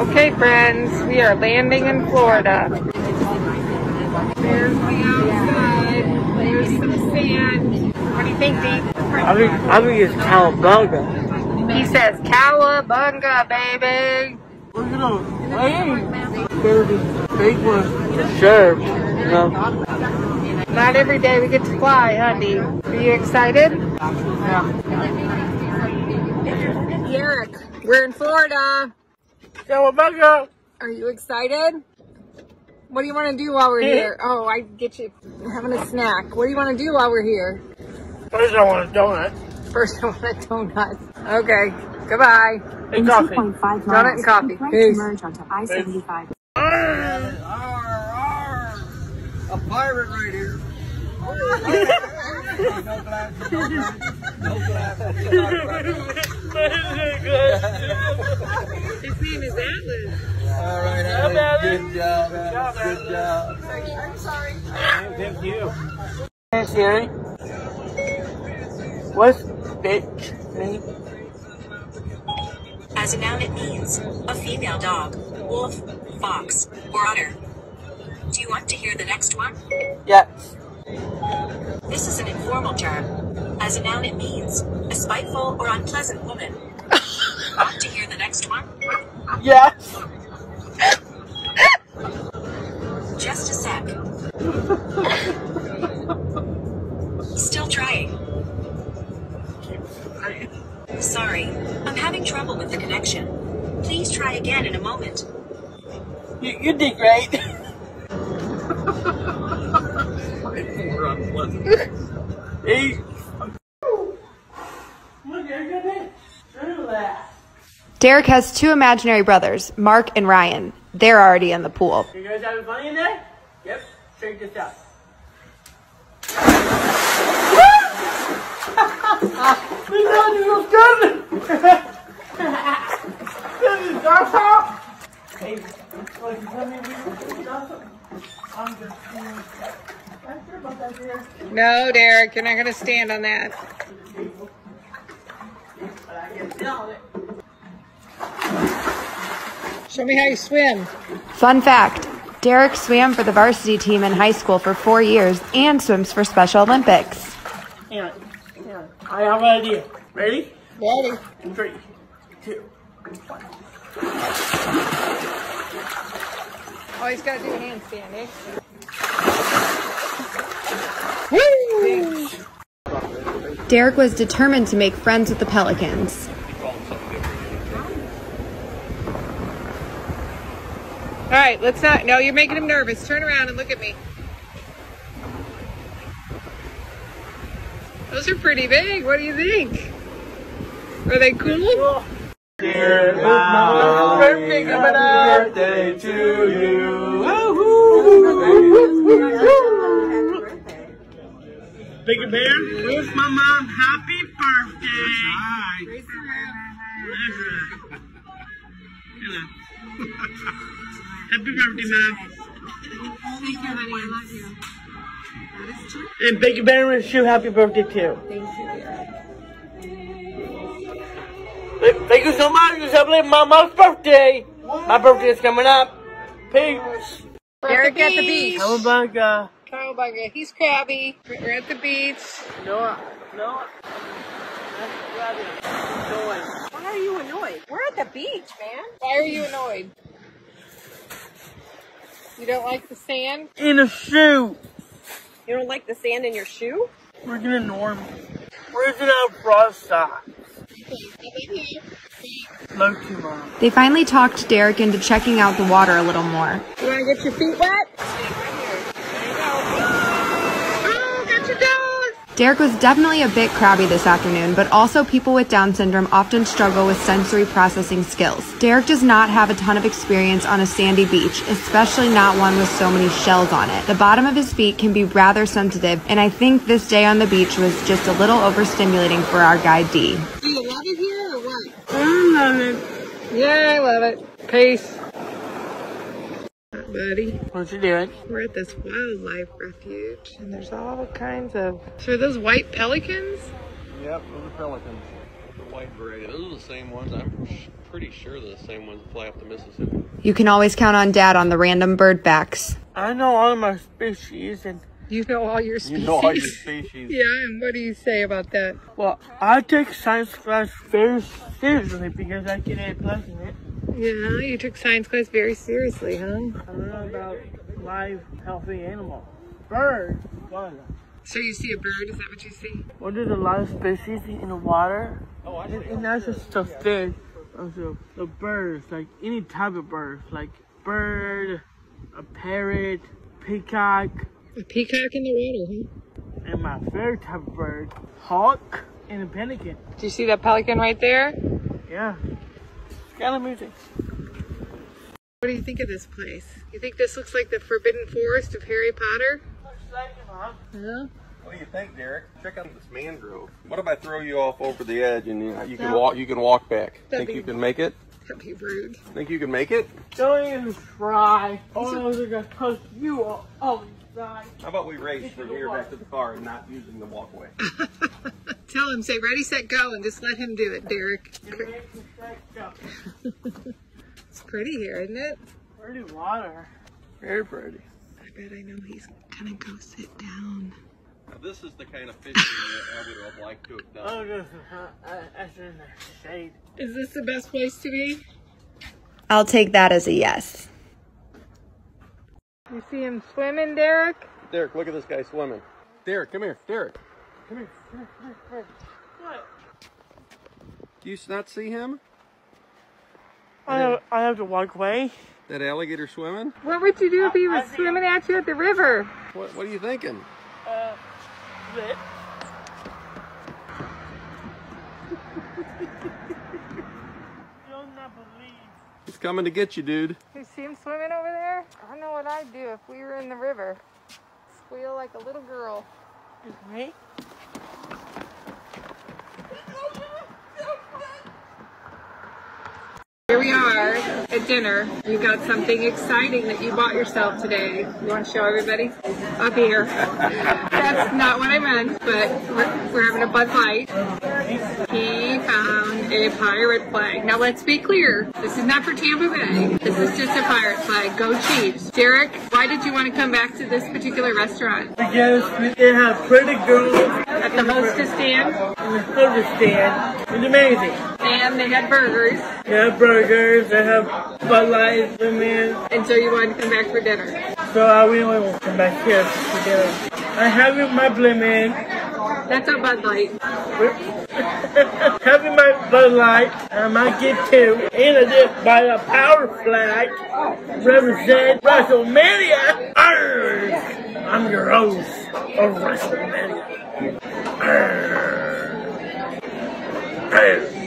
Okay, friends, we are landing in Florida. There's the outside. There's some sand. What do you think, Dee? I think, I think it's cowabunga. He says cowabunga, baby. Look at them. Hey, better be big ones sure. Know? Not every day we get to fly, honey. Are you excited? Eric, we're in Florida. Cowabunga. Are you excited? What do you want to do while we're eh? here? Oh, I get you having a snack. What do you want to do while we're here? First, I want a donut. First, I want a donut. Okay, goodbye. And In coffee. miles, Donut and coffee. keep Peace. merge onto I-75. A pirate right here. His name is Atlas. All right, Alex. Good job, Alex. Good job. Thank you. Hey, Siri. What's bitch name? As a noun, it means a female dog, wolf, fox, or otter. Do you want to hear the next one? Yes. This is an informal term. As a noun, it means a spiteful or unpleasant woman. want to hear the next one? Yes. Just a sec. Still trying. Sorry, I'm having trouble with the connection. Please try again in a moment. You, you did great. hey. Look, I got it. True that. Derek has two imaginary brothers, Mark and Ryan. They're already in the pool. You guys having fun in there? Yep. Check this out. we know you was good. this is our house. Hey, like, tell me we was awesome. I'm just, I'm sure about that there. No, Derek, you're not going to stand on that. Show me how you swim. Fun fact Derek swam for the varsity team in high school for four years and swims for Special Olympics. Hang on. Hang on. I have an idea. Ready? Ready? Three, two, one. Oh, he's got to do a handstand, eh? Derek was determined to make friends with the Pelicans. All right, let's not. No, you're making him nervous. Turn around and look at me. Those are pretty big. What do you think? Are they cool? Dear coming up. birthday to you. Bigger Bear, where's my mom? Happy birthday! Hi. Hello. Happy birthday, mom. And Bigger Bear wish you happy birthday too. Thank you. Thank you so much for celebrating my mom's birthday. My birthday is coming up. Peace. Derek at the beach. Cowabunga. Cowabunga. He's crabby. We're at the beach. No, no. Why are you annoyed? We're at the beach, man. Why are you annoyed? You don't like the sand? In a shoe. You don't like the sand in your shoe? We're gonna norm. Where's it out frost stop? Low too long. They finally talked Derek into checking out the water a little more. You want to get your feet wet? Oh, got your toes. Derek was definitely a bit crabby this afternoon, but also people with Down syndrome often struggle with sensory processing skills. Derek does not have a ton of experience on a sandy beach, especially not one with so many shells on it. The bottom of his feet can be rather sensitive, and I think this day on the beach was just a little overstimulating for our guy D. Do you love it here or what? I love it. Yeah, I love it. Peace. Buddy. What you doing? We're at this wildlife refuge, and there's all kinds of. So are those white pelicans? Yep, those are pelicans. The white variety. Those are the same ones. I'm pretty sure they're the same ones that fly up the Mississippi. You can always count on Dad on the random bird facts. I know all my species, and You know all your species. You species. know all your species. yeah, and what do you say about that? well, I take science class very seriously because I get A plus in it. Yeah, you took science class very seriously, huh? I don't know about live, healthy animal. Bird, one. So you see a bird, is that what you see? Well, there's a lot of species in the water. Oh, I And, and that's just the fish. Also, the birds, like any type of bird, like bird, a parrot, peacock, A peacock in the water, huh? and my favorite type of bird, hawk, and a pelican. Do you see that pelican right there? Yeah. Kind of music. What do you think of this place? You think this looks like the forbidden forest of Harry Potter? Yeah. What do you think, Derek? Check out this mangrove. What if I throw you off over the edge and you, you can walk? You can walk back. That'd Think be- you can make it? That'd be rude. Think you can make it? Don't even try. Oh, those are gonna push you all oh, die. How about we race from here back to the car and not using the walkway? Tell him, say ready, set, go, and just let him do it, Derek. Ready, set, It's pretty here, isn't it? Pretty water. Very pretty. I bet I know he's gonna go sit down. Now, this is the kind of fishing that I would have liked to have done. Oh, this is uh, uh, that's in the shade. Is this the best place to be? I'll take that as a yes. You see him swimming, Derek? Derek, look at this guy swimming. Derek, come here. Derek. What? Do you not see him? I have, I have to walk away. That alligator swimming? What would you do if he was swimming at you at the river? What, what are you thinking? Uh, split. You'll not believe. He's coming to get you, dude. You see him swimming over there? I know what I'd do if we were in the river. Squeal like a little girl. It's me. Here we are at dinner. You got something exciting that you bought yourself today. You want to show everybody? Up here. That's not what I meant, but we're, we're having a Bud Light. He found a pirate flag. Now let's be clear. This is not for Tampa Bay. This is just a pirate flag. Go Chiefs. Derek, why did you want to come back to this particular restaurant? Because they have pretty girls The hostess stand, the soda stand. It's amazing. and they had burgers, They have burgers, they have Bud Light, women. and so you wanted to come back for dinner. So I really want to come back here for dinner. I have my blimmin. That's a Bud Light. Having my Bud Light, I might get two. And I did buy a power flag. Represent WrestleMania. Arr! I'm your host of WrestleMania. Pés. Pés.